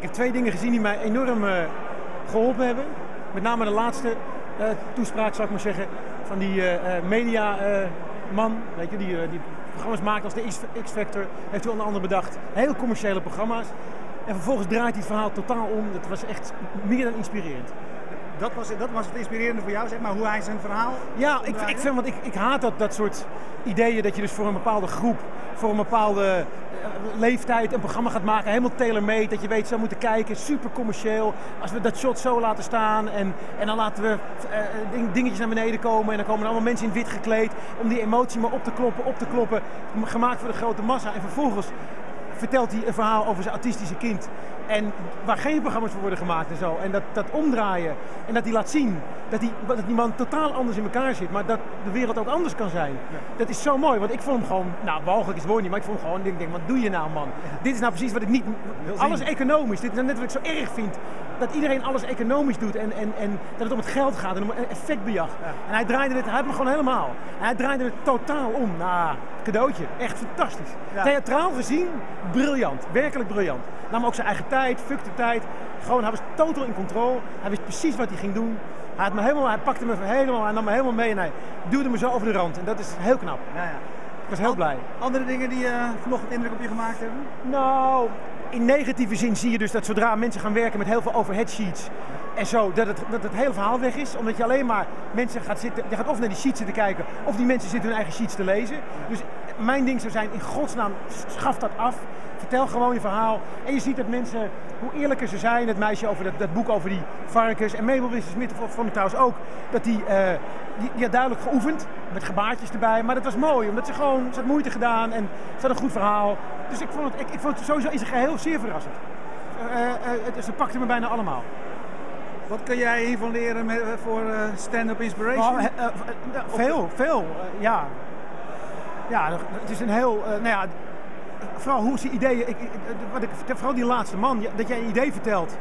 Ik heb twee dingen gezien die mij enorm eh, geholpen hebben. Met name de laatste eh, toespraak, zou ik maar zeggen, van die eh, eh, mediaman, weet je, die, die programma's maakt als de X-Factor. Heeft hij onder andere bedacht. Heel commerciële programma's. En vervolgens draait hij het verhaal totaal om. Dat was echt meer dan inspirerend. Dat was, dat was het inspirerende voor jou, zeg maar, hoe hij zijn verhaal Ja, ik, ik, vind, want ik, ik haat dat, dat soort ideeën dat je dus voor een bepaalde groep, voor een bepaalde eh, leeftijd een programma gaat maken, helemaal tailor-made, dat je weet zou moeten kijken, super commercieel. Als we dat shot zo laten staan en, en dan laten we eh, ding- dingetjes naar beneden komen en dan komen er allemaal mensen in wit gekleed om die emotie maar op te kloppen, op te kloppen, gemaakt voor de grote massa. En vervolgens vertelt hij een verhaal over zijn autistische kind. En waar geen programma's voor worden gemaakt en zo. En dat, dat omdraaien. En dat hij laat zien dat die, dat die man totaal anders in elkaar zit. Maar dat de wereld ook anders kan zijn. Dat is zo mooi. Want ik vond hem gewoon, nou walgelijk is het woord niet. Maar ik vond hem gewoon, ik denk, wat doe je nou man? Dit is nou precies wat ik niet, alles economisch. Dit is nou net wat ik zo erg vind. Dat iedereen alles economisch doet. En, en, en dat het om het geld gaat en om effectbejag. En hij draaide het, hij had me gewoon helemaal. Hij draaide het totaal om. Nou, cadeautje. Echt fantastisch. Ja. Theatraal gezien, briljant. Werkelijk briljant. Nam ook zijn eigen tijd, fuck de tijd. Gewoon, hij was totaal in controle. Hij wist precies wat hij ging doen. Hij, had me helemaal, hij pakte me helemaal, hij nam me helemaal mee en hij duwde me zo over de rand. En dat is heel knap. Ja, ja. Ik was heel blij. Andere dingen die eh, vanochtend indruk op je gemaakt hebben? Nou, in negatieve zin zie je dus dat zodra mensen gaan werken met heel veel overhead sheets en zo, dat het, dat het hele verhaal weg is. Omdat je alleen maar mensen gaat zitten, je gaat of naar die sheets zitten kijken, of die mensen zitten hun eigen sheets te lezen. Dus mijn ding zou zijn, in godsnaam, schaf dat af. Vertel gewoon je verhaal. En je ziet dat mensen, hoe eerlijker ze zijn, het meisje over dat, dat boek over die varkens. En Mabel Winston Smith vond ik trouwens ook, dat die, eh, die, die had duidelijk geoefend, met gebaartjes erbij. Maar dat was mooi, omdat ze gewoon, ze had moeite gedaan en ze had een goed verhaal. Dus ik vond het, ik, ik vond het sowieso in zijn geheel zeer verrassend. Eh, eh, het, ze pakten me bijna allemaal. Wat kun jij hiervan leren met, voor eh, stand-up inspiration? Nou, eh, eh, eh, veel, veel, eh, ja. Ja, het is een heel, eh, nou ja, vooral hoe ze ideeën, ik, wat ik, vooral die laatste man, ja, dat jij een idee vertelt.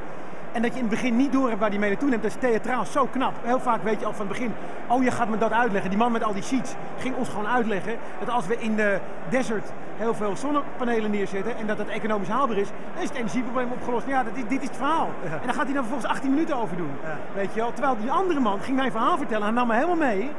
En dat je in het begin niet door hebt waar die mee naartoe neemt, dat is theatraal zo knap. Heel vaak weet je al van het begin, oh je gaat me dat uitleggen. Die man met al die sheets ging ons gewoon uitleggen dat als we in de desert heel veel zonnepanelen neerzetten en dat het economisch haalbaar is, dan is het energieprobleem opgelost. Ja, dat is, dit is het verhaal. En dan gaat hij dan vervolgens 18 minuten over doen. Ja. Weet je wel? Terwijl die andere man ging mijn verhaal vertellen, hij nam me helemaal mee.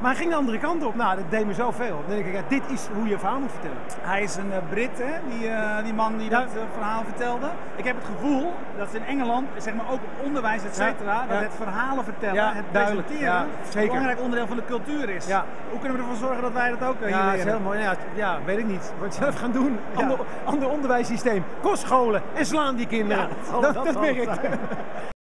Maar hij ging de andere kant op. Nou, dat deed me zoveel. Dan denk ik, ja, dit is hoe je een verhaal moet vertellen. Hij is een eh, Brit, hè? Die, eh, die man die Ja. dat eh, verhaal vertelde. Ik heb het gevoel dat in Engeland, zeg maar ook op onderwijs, et cetera, Ja. dat het verhalen vertellen, het duidelijk. presenteren, een belangrijk onderdeel van de cultuur is. Hoe kunnen we ervoor zorgen dat wij dat ook Ja, hier dat is leren? heel mooi. Ja, weet ik niet. Wat zelf gaan doen. Ander, ander onderwijssysteem. Kostscholen en slaan die kinderen. Dat dat, dat dat werkt.